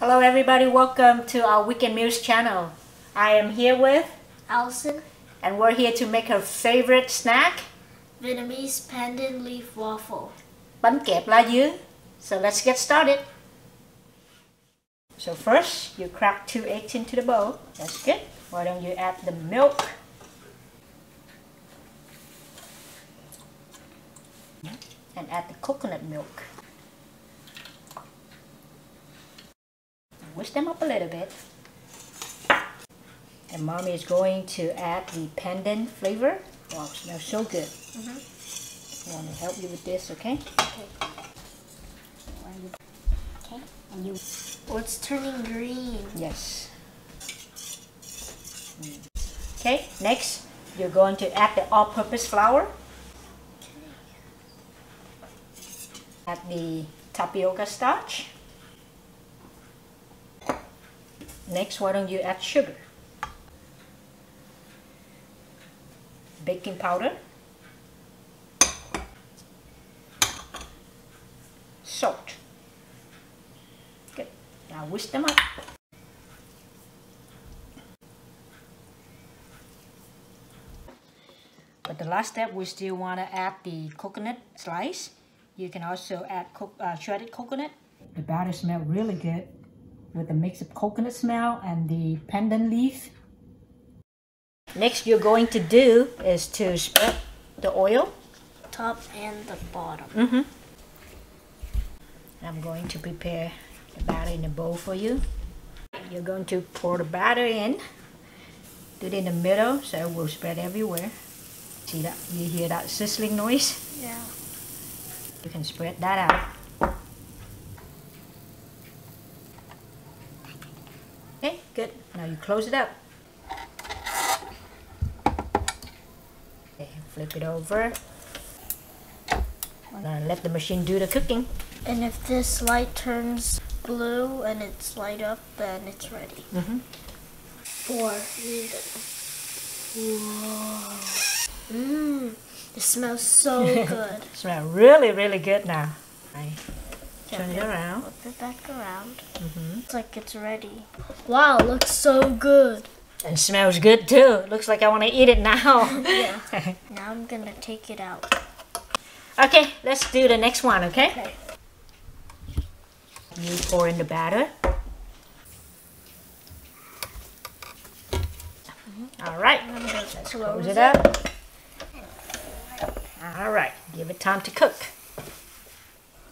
Hello everybody, welcome to our Weekend Meals channel. I am here with Allison, and we're here to make her favorite snack, Vietnamese pandan leaf waffle. bánh kẹp lá dứa. So let's get started. So first, you crack two eggs into the bowl. That's good. Why don't you add the milk? And add the coconut milk. Whisk them up a little bit. And mommy is going to add the pandan flavor. Wow, it smells so good. I want to help you with this, okay? Okay. Okay. And you. Oh, it's turning green. Yes. Okay, next you're going to add the all-purpose flour. Add the tapioca starch. Next, why don't you add sugar? Baking powder. Salt. Good. Now whisk them up. But the last step, we still want to add the coconut slice. You can also add co uh, shredded coconut. The batter smells really good with the mix of coconut smell and the pandan leaf. Next, you're going to do is to spread the oil. Top and the bottom. Mm-hmm. I'm going to prepare the batter in a bowl for you. You're going to pour the batter in. Do it in the middle so it will spread everywhere. See that? You hear that sizzling noise? Yeah. You can spread that out. Okay, good. Now you close it up. Okay, flip it over. I'm gonna let the machine do the cooking. And if this light turns blue and it's light up, then it's ready. Mm-hmm. Four. Whoa. Mmm. It smells so good. Smell really, really good now. Turn it around. Flip it back around. Mm-hmm. It's like it's ready. Wow, it looks so good. And smells good too. Looks like I want to eat it now. Yeah. Now I'm gonna take it out. okay, let's do the next one, okay? Okay. You pour in the batter. All right, close it. up. All right, give it time to cook.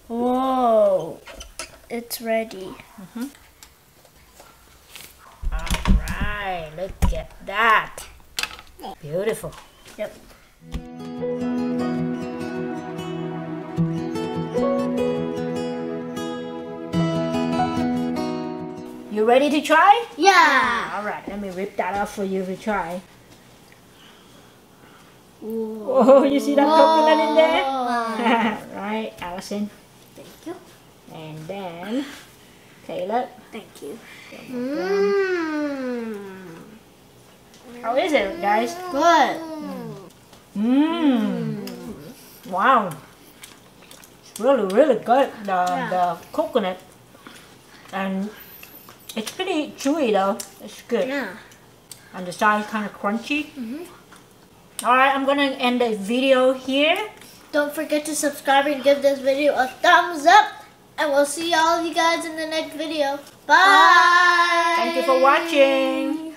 Whoa. It's ready. All right, look at that. Beautiful. Yep. You ready to try? Yeah. All right, let me rip that off for you to try. Whoa. Oh, you see that coconut in there? right, Allison. And then, Caleb. Thank you. Mmm. How is it, guys? Good. Mmm. Wow. It's really, really good. The, Yeah. the coconut. And it's pretty chewy though. It's good. Yeah. And the side kind of crunchy. Mhm. Alright, I'm gonna end the video here. Don't forget to subscribe and give this video a thumbs up. And we'll see all of you guys in the next video. Bye. Thank you for watching.